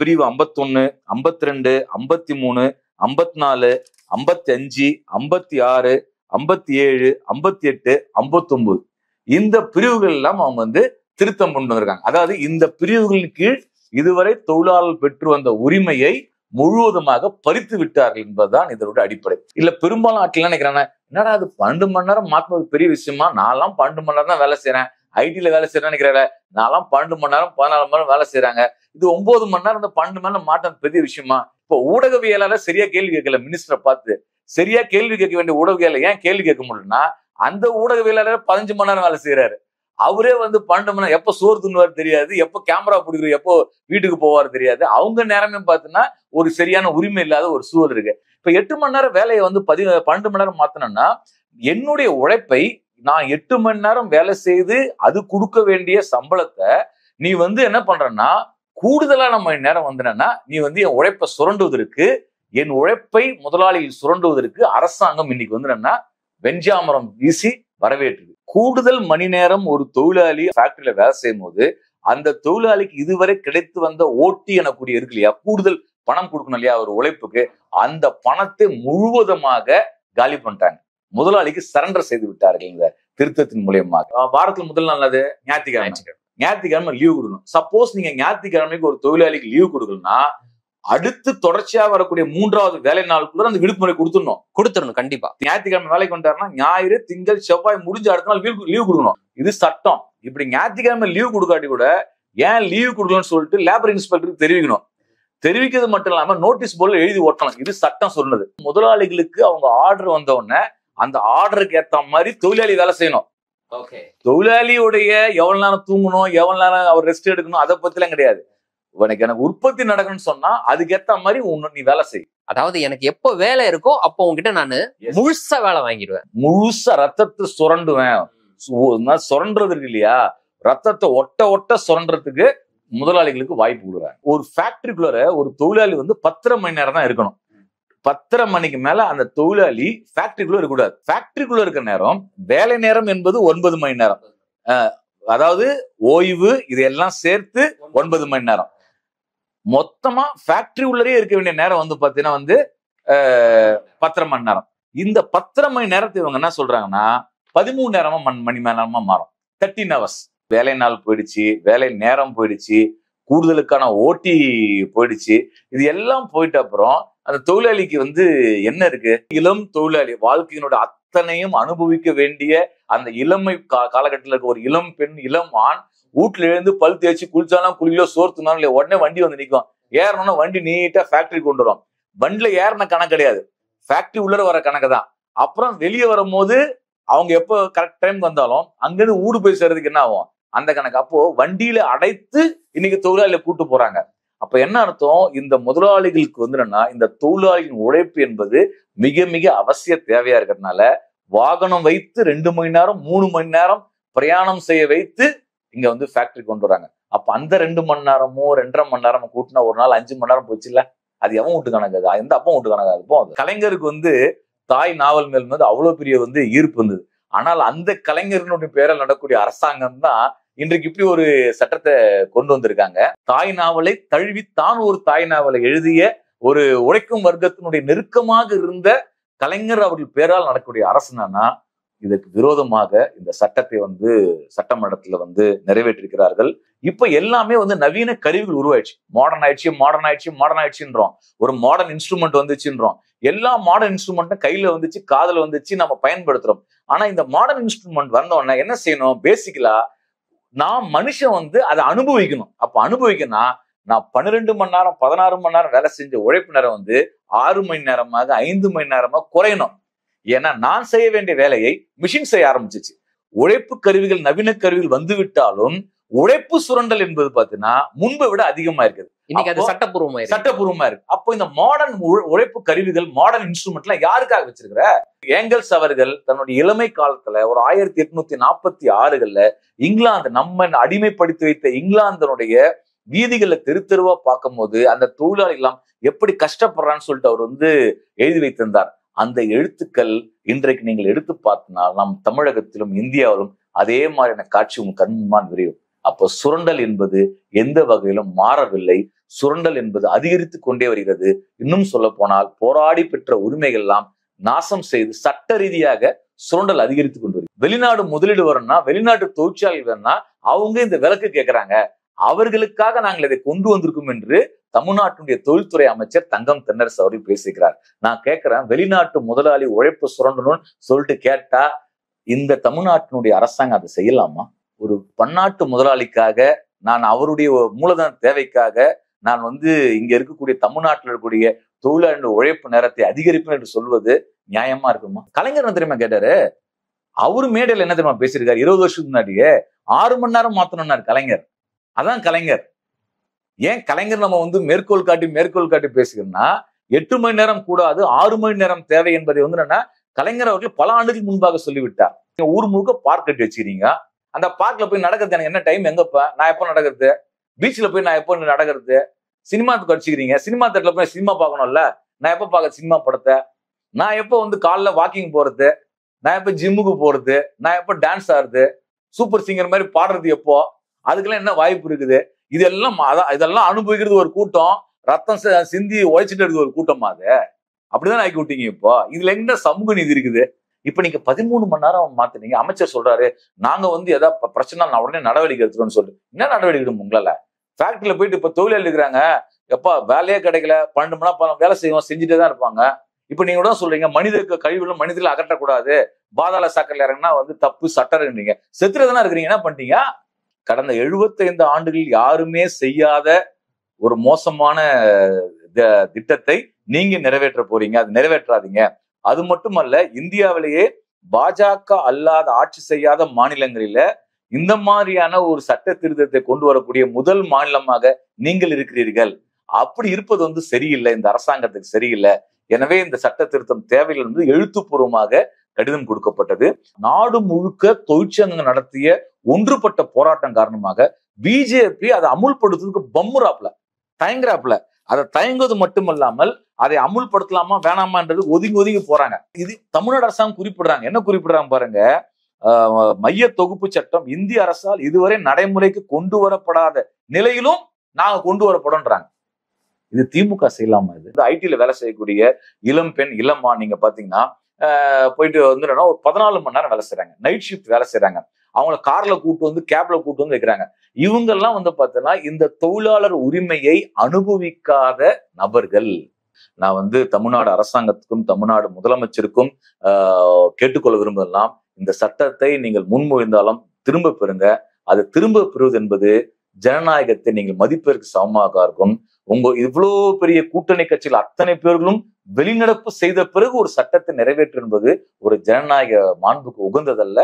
பிரிவு ஐம்பத்தொன்னு ஐம்பத்தி ரெண்டு ஐம்பத்தி மூணு ஐம்பத்தி நாலு ஐம்பத்தி அஞ்சு ஐம்பத்தி ஆறு ஐம்பத்தி ஏழு ஐம்பத்தி எட்டு ஐம்பத்தொன்பது இந்த பிரிவுகள் எல்லாம் அவங்க வந்து திருத்தம் கொண்டு வந்திருக்காங்க. அதாவது இந்த பிரிவுகளின் கீழ் இதுவரை தொழிலாளர் பெற்று வந்த உரிமையை முழுவதுமாக பறித்து விட்டார்கள் என்பதுதான் இதனுடைய அடிப்படை. இல்ல பெரும்பாலும் ஆட்கள் நினைக்கிறாங்க என்னடா அது பன்னெண்டு மணி நேரம் மாத்தின பெரிய விஷயமா? நான்லாம் பன்னெண்டு மணி நேரம் தான் வேலை செய்யறேன் ஐடியில வேலை செய்யறேன்னு நினைக்கிறேன் நான்லாம் பன்னெண்டு மணி நேரம் பதினாலு மணி நேரம் வேலை செய்யறாங்க இது ஒன்பது மணி நேரம் இந்த பன்னெண்டு மணி நேரம் மாட்டம் பெரிய விஷயமா? இப்போ ஊடகவியலாளர் சரியா கேள்வி கேட்கல மினிஸ்டரை பார்த்து. சரியா கேள்வி கேட்க வேண்டிய ஊடகவியலை ஏன் கேள்வி கேட்க முடியலன்னா அந்த ஊடகவியலாளர் பதினஞ்சு மணி நேரம் வேலை செய்யறாரு அவரே வந்து பன்னெண்டு மணி நேரம் எப்ப சோறு துண்ணுவார் தெரியாது எப்போ கேமரா பிடிக்கிற எப்போ வீட்டுக்கு போவார் தெரியாது. அவங்க நேரமே பார்த்தீங்கன்னா ஒரு சரியான உரிமை இல்லாத ஒரு சூழல் இருக்கு. இப்ப எட்டு மணி நேரம் வேலையை வந்து பதி பன்னெண்டு மணி நேரம் மாத்தணும்னா என்னுடைய உழைப்பை நான் எட்டு மணி நேரம் வேலை செய்து அது கொடுக்க வேண்டிய சம்பளத்தை நீ வந்து என்ன பண்றன்னா கூடுதலான மணி நேரம் வந்தனா நீ வந்து என் உழைப்பை சுரண்டுவதற்கு என் உழைப்பை முதலாளியில் சுரண்டுவதற்கு அரசாங்கம் இன்னைக்கு வந்து என்னன்னா வெஞ்சாமரம் வீசி வரவேற்றுது கூடுதல் மணி நேரம் ஒரு தொழிலாளி ஃபேக்டரியில வேலை செய்யும் போது அந்த தொழிலாளிக்கு இதுவரை கிடைத்து வந்த ஓட்டி எனக்கூடிய இருக்கு இல்லையா கூடுதல் பணம் கொடுக்கணும் இல்லையா ஒரு உழைப்புக்கு அந்த பணத்தை முழுவதுமாக காலி பண்ணிட்டாங்க. முதலாளிக்கு சரண்டர் செய்து விட்டார்கள் இந்த திருத்தத்தின் மூலியமாக. வாரத்துல முதல் நாள் அது? ஞாயிற்றுக்கிழமை. ஞாயிற்றுக்கிழமை லீவ் கொடுக்கணும். சப்போஸ் நீங்க ஞாயிற்றுக்கிழமைக்கு ஒரு தொழிலாளிக்கு லீவ் கொடுக்கலன்னா அடுத்து தொடர்ச்சியா வரக்கூடிய மூன்றாவது வேலை நாளுக்குள்ள அந்த விடுமுறை கொடுத்துடணும். கொடுத்துடணும் கண்டிப்பா. ஞாயிற்றுக்கிழமை வேலைக்கு வந்தாருன்னா ஞாயிறு திங்கள் செவ்வாய் முடிஞ்ச அடுத்த நாள் லீவ் கொடுக்கணும். இது சட்டம். இப்படி ஞாயிற்றுக்கிழமை லீவ் கொடுக்காட்டி கூட ஏன் லீவ் கொடுக்கணும்னு சொல்லிட்டு லேபர் இன்ஸ்பெக்டருக்கு தெரிவிக்கணும். தெரிவிக்கிறது மட்டும் இல்லாம நோட்டீஸ் போர்டில் எழுதி ஒட்டணும். இது சட்டம் சொன்னது. முதலாளிகளுக்கு அவங்க ஆர்டர் வந்த உடனே அந்த ஆர்டருக்கு ஏத்த மாதிரி தொழிலாளி வேலை செய்யணும். தொழிலாளியுடைய எவ்வளவு நேரம் தூங்கணும் எவ்வளவு நேரம் அவர் ரெஸ்ட் எடுக்கணும் அதை பத்திலாம் கிடையாது. உனக்கு எனக்கு உற்பத்தி நடக்கணும்னு சொன்னா அதுக்கேத்த மாதிரி உன்னை நீ வேலை செய். அதாவது எனக்கு எப்போ வேலை இருக்கோ அப்போ உங்ககிட்ட நானு முழுசா வேலை வாங்கிடுவேன். முழுசா ரத்தத்தை சுரண்டுவேன். சுரண்டுறது இருக்கு இல்லையா? ரத்தத்தை ஒட்ட ஒட்ட சுரண்டுறதுக்கு முதலாளிகளுக்கு வாய்ப்பு கொடுக்குறாங்க ஒரு ஃபேக்டரிக்குள்ளார ஒரு தொழிலாளி வந்து பத்தரை மணி நேரம் தான் இருக்கணும். பத்தரை மணிக்கு மேல அந்த தொழிலாளி ஃபேக்டரிக்குள்ள இருக்கக்கூடாது. ஃபேக்டரிக்குள்ள இருக்க நேரம் வேலை நேரம் என்பது ஒன்பது மணி நேரம். அதாவது ஓய்வு இதெல்லாம் சேர்த்து ஒன்பது மணி நேரம். மொத்தமா ஃபேக்டரி உள்ளரே இருக்க வேண்டிய நேரம் வந்து பாத்தீங்கன்னா வந்து பத்தரை மணி நேரம். இந்த பத்தரை மணி நேரத்தை இவங்க என்ன சொல்றாங்கன்னா பதிமூணு நேரமா மண் மணி நேரமா மாறும். தேர்ட்டின் ஹவர்ஸ் வேலை நாள் போயிடுச்சு வேலை நேரம் போயிடுச்சு கூடுதலுக்கான ஓட்டி போயிடுச்சு. இது எல்லாம் போயிட்ட அப்புறம் அந்த தொழிலாளிக்கு வந்து என்ன இருக்கு? இளம் தொழிலாளி வாழ்க்கையினோட அத்தனையும் அனுபவிக்க வேண்டிய அந்த இளமை கா- காலகட்டத்தில் இருக்க ஒரு இளம் பெண் இளம் ஆண் வீட்டுல எழுந்து பல் தேய்ச்சி குளிச்சாலும் குளியோ சோர்த்துனாலும் இல்லையா உடனே வண்டி வந்து நிற்கும் ஏறணும்னா வண்டி நீட்டா ஃபேக்டரி கொண்டு வரும் வண்டியில ஏறின கணக்கு கிடையாது. ஃபேக்டரி உள்ளர வர கணக்கு தான். அப்புறம் வெளியே வரும்போது அவங்க எப்போ கரெக்ட் டைம் வந்தாலும் அங்கிருந்து ஊடு போய் சேர்றதுக்கு என்ன ஆகும்? அந்த கணக்கு. அப்போ வண்டியில அடைத்து இன்னைக்கு தொழிலாளியை கூட்டு போறாங்க. அப்ப என்ன அர்த்தம்? இந்த முதலாளிகளுக்கு வந்து என்னன்னா இந்த தொழிலாளியின் உழைப்பு என்பது மிக மிக அவசிய தேவையா இருக்கிறதுனால வாகனம் வைத்து ரெண்டு மணி நேரம் மூணு மணி நேரம் பிரயாணம் செய்ய வைத்து இங்க வந்து ஃபேக்டரி கொண்டு வராங்க. அப்ப அந்த ரெண்டு மணி நேரமோ ரெண்டரை மணி நேரமோ கூட்டினா ஒரு நாள் அஞ்சு மணி நேரம் போச்சுல்ல அது எவன் வீட்டு கணக்கு எந்த அப்பா வீட்டு கணக்கு அது கலைஞருக்கு வந்து தாய் நாவல் மேல் வந்து அவ்வளவு பெரிய வந்து ஈர்ப்பு இருந்தது ஆனால் அந்த கலைஞரனுடைய பேரில் நடக்கக்கூடிய அரசாங்கம் தான் இன்றைக்கு இப்படி ஒரு சட்டத்தை கொண்டு வந்திருக்காங்க. தாய் நாவலை தழுவி தான் ஒரு தாய் நாவலை எழுதிய ஒரு உழைக்கும் வர்க்கத்தினுடைய நெருக்கமாக இருந்த கலைஞர் அவர்கள் பேரால் நடக்கக்கூடிய அரசுனா இதற்கு விரோதமாக இந்த சட்டத்தை வந்து சட்டமன்றத்துல வந்து நிறைவேற்றிருக்கிறார்கள். இப்ப எல்லாமே வந்து நவீன கருவிகள் உருவாயிடுச்சு. மாடர்ன் ஆயிடுச்சு மாடர்ன் ஆயிடுச்சு மாடர்ன் ஆயிடுச்சுன்றோம். ஒரு மாடர்ன் இன்ஸ்ட்ருமெண்ட் வந்துச்சுன்றோம். எல்லா மாடர்ன் இன்ஸ்ட்ருமெண்ட்டும் கையில வந்துச்சு காதல வந்துச்சு நம்ம பயன்படுத்துறோம். ஆனா இந்த மாடர்ன் இன்ஸ்ட்ருமெண்ட் வந்த உடனே என்ன செய்யணும்? பேசிக்கலா நான் மனுஷன் வந்து அதை அனுபவிக்கணும். அப்ப அனுபவிக்கணும்னா நான் பன்னிரெண்டு மணி நேரம் பதினாறு மணி நேரம் வேலை செஞ்ச உழைப்பு நேரம் வந்து ஆறு மணி நேரமாக ஐந்து மணி நேரமாக குறையணும். ஏன்னா நான் செய்ய வேண்டிய வேலையை மிஷின் செய்ய ஆரம்பிச்சிச்சு. உழைப்பு கருவிகள் நவீன கருவிகள் வந்து விட்டாலும் உழைப்பு சுரண்டல் என்பது பாத்தீங்கன்னா முன்பை விட அதிகமா இருக்குது. இன்னைக்கு அது அப்போ- சட்டப்பூர்வமா இருக்கு. அப்போ இந்த மாடர்ன் உழைப்பு கருவிகள் மாடர்ன் இன்ஸ்ட்ருமெண்ட் எல்லாம் யாருக்காக வச்சிருக்கிற? ஏங்கல்ஸ் அவர்கள் தன்னுடைய இளமை காலத்துல ஒரு ஆயிரத்தி எட்நூத்தி நாற்பத்தி ஆறுகள்ல இங்கிலாந்து நம்ம அடிமைப்படுத்தி வைத்த இங்கிலாந்தனுடைய வீதிகளை தெரு தெருவா பார்க்கும்போது அந்த தொழிலாளி எல்லாம் எப்படி கஷ்டப்படுறான்னு சொல்லிட்டு அவர் வந்து எழுதி வைத்திருந்தார். அந்த எழுத்துக்கள் இன்றைக்கு நீங்கள் எடுத்து பார்த்தினால் நம் தமிழகத்திலும் இந்தியாவிலும் அதே மாதிரியான காட்சி உங்கள் கண்மான் விரியும். அப்போ சுரண்டல் என்பது எந்த வகையிலும் மாறவில்லை. சுரண்டல் என்பது அதிகரித்து கொண்டே வருகிறது. இன்னும் சொல்ல போனால் போராடி பெற்ற உரிமைகள் எல்லாம் நாசம் செய்து சட்ட ரீதியாக சுரண்டல் அதிகரித்து கொண்டு வருகிறது. வெளிநாடு முதலீடு வரணும்னா வெளிநாட்டு தொழிற்சாலை வேணும்னா அவங்க இந்த விலக்கு கேட்கிறாங்க அவர்களுக்காக நாங்கள் இதை கொண்டு வந்திருக்கோம் என்று தமிழ்நாட்டினுடைய தொழில்துறை அமைச்சர் தங்கம் தென்னரசு அவர்கள் பேசியிருக்கிறார். நான் கேட்கிறேன் வெளிநாட்டு முதலாளி உழைப்பு சுரண்டணும்னு சொல்லிட்டு கேட்டா இந்த தமிழ்நாட்டினுடைய அரசாங்கம் அதை செய்யலாமா? ஒரு பன்னாட்டு முதலாளிக்காக நான் அவருடைய மூலதன தேவைக்காக நான் வந்து இங்க இருக்கக்கூடிய தமிழ்நாட்டில் இருக்கக்கூடிய தொழிலாளர் உழைப்பு நேரத்தை அதிகரிப்பேன் என்று சொல்வது நியாயமா இருக்குமா? கலைஞர் தெரியுமா கேட்டாரு? அவரு மேடையில் என்ன தெரியுமா பேசியிருக்காரு? இருபது வருஷத்துக்கு முன்னாடியே ஆறு மணி நேரம் மாத்தணும்னாரு கலைஞர். அதான் கலைஞர். ஏன் கலைஞர் நம்ம வந்து மேற்கோள் காட்டி மேற்கோள் காட்டி பேசுகிறோம்னா எட்டு மணி நேரம் கூடாது ஆறு மணி நேரம் தேவை என்பதை வந்து என்னன்னா கலைஞர் அவர்கள் பல ஆண்டுகள் முன்பாக சொல்லிவிட்டார். நீங்க ஊர் முழுக்க பார்க் கட்டி வச்சுக்கிறீங்க. அந்த பார்க்ல போய் நடக்கிறது எனக்கு என்ன டைம் எங்கப்ப? நான் எப்போ நடக்கிறது? பீச்ல போய் நான் எப்போ நடக்கிறது? சினிமா அடிச்சுக்கிறீங்க. சினிமா தேட்டர்ல போய் சினிமா பார்க்கணும்ல? நான் எப்போ பார்க்க சினிமா படத்தை? நான் எப்போ வந்து காலைல வாக்கிங் போறது? நான் எப்போ ஜிம்முக்கு போறது? நான் எப்போ டான்ஸ் ஆடுறது? சூப்பர் சிங்கர் மாதிரி பாடுறது எப்போ? அதுக்கெல்லாம் என்ன வாய்ப்பு இருக்குது? இதெல்லாம் அதான் இதெல்லாம் அனுபவிக்கிறது ஒரு கூட்டம். ரத்தம் சிந்தி உழைச்சிட்டு இருக்குது ஒரு கூட்டமா அது? அப்படிதான் ஆக்கி விட்டீங்க இப்போ. இதுல எங்க சமூக நீதி இருக்குது? இப்ப நீங்க பதிமூணு மணி நேரம் மாத்தினீங்க அமைச்சர் சொல்றாரு நாங்க வந்து ஏதாவது பிரச்சனை நான் உடனே நடவடிக்கை எடுத்துக்கோன்னு சொல்லிட்டு. என்ன நடவடிக்கை எடுக்கணும் உங்களால? ஃபேக்டரியில போயிட்டு இப்ப தொழில் இருக்கிறாங்க. எப்பா வேலையே கிடைக்கல பன்னெண்டு மணி நேரம் வேலை செய்வோம் செஞ்சுட்டே தான் இருப்பாங்க. இப்ப நீங்க கூட சொல்றீங்க மனிதருக்கு கழிவுகளும் மனிதர்கள் அகற்றக்கூடாது. பாதாள சாக்கடையில் இறங்கினா வந்து தப்பு சட்டர்ன்றீங்க செத்துறதுனா இருக்கிறீங்க என்ன பண்ணிட்டீங்க? கடந்த 75 ஆண்டுகளில் யாருமே செய்யாத ஒரு மோசமான திட்டத்தை நீங்க நிறைவேற்ற போறீங்க. அது நிறைவேற்றாதீங்க. அது மட்டுமல்ல இந்தியாவிலேயே பாஜக அல்லாத ஆட்சி செய்யாத மாநிலங்களில இந்த மாதிரியான ஒரு சட்ட திருத்தத்தை கொண்டு வரக்கூடிய முதல் மாநிலமாக நீங்கள் இருக்கிறீர்கள். அப்படி இருப்பது வந்து சரியில்லை. இந்த அரசாங்கத்துக்கு சரியில்லை. எனவே இந்த சட்ட திருத்தம் தேவையில்லை வந்து எழுத்துப்பூர்வமாக கடிதம் கொடுக்கப்பட்டது. நாடு முழுக்க தொழிற்சங்கங்கள் நடத்திய ஒன்றுபட்ட போராட்டம் காரணமாக பிஜேபி அதை அமுல்படுத்துறதுக்கு பம்முறாப்ல தயங்குறாப்ல அதை தயங்குவது மட்டுமல்லாமல் அதை அமுல்படுத்தலாமா வேணாமான்றது ஒதுங்கி ஒதுங்கி போறாங்க. இது தமிழ்நாடு அரசாங்கம் குறிப்பிடுறாங்க. என்ன குறிப்பிடுறாங்க பாருங்க? ஆஹ் மைய தொகுப்பு சட்டம் இந்திய அரசால் இதுவரை நடைமுறைக்கு கொண்டு வரப்படாத நிலையிலும் நாங்க கொண்டு வரப்படும்ன்றாங்க. இது திமுக செய்யலாமா இது? ஐடில வேலை செய்யக்கூடிய இளம் பெண் இளம்மா நீங்க பாத்தீங்கன்னா போயிட்டு வந்து ஒரு பதினாலு மணி நேரம் வேலை செய்யறாங்க நைட் ஷிஃப்ட் வேலை செய்றாங்க. அவங்கள கார்ல கூட்டு வந்து கேப்ல கூட்டு வந்து வைக்கிறாங்க. இவங்க எல்லாம் வந்து பார்த்தோன்னா இந்த தொழிலாளர் உரிமையை அனுபவிக்காத நபர்கள். நான் வந்து தமிழ்நாடு அரசாங்கத்துக்கும் தமிழ்நாடு முதலமைச்சருக்கும் ஆஹ் கேட்டுக்கொள்ள விரும்புதெல்லாம் இந்த சட்டத்தை நீங்கள் முன்மொழிந்தாலும் திரும்ப பெறுங்க. அது திரும்ப பெறுவது என்பது ஜனநாயகத்தை நீங்கள் மதிப்பிற்கு சமமாக இருக்கும். உங்க இவ்வளோ பெரிய கூட்டணி கட்சியில் அத்தனை பேர்களும் வெளிநடப்பு செய்த பிறகு ஒரு சட்டத்தை நிறைவேற்று என்பது ஒரு ஜனநாயக மாண்புக்கு உகந்ததல்ல.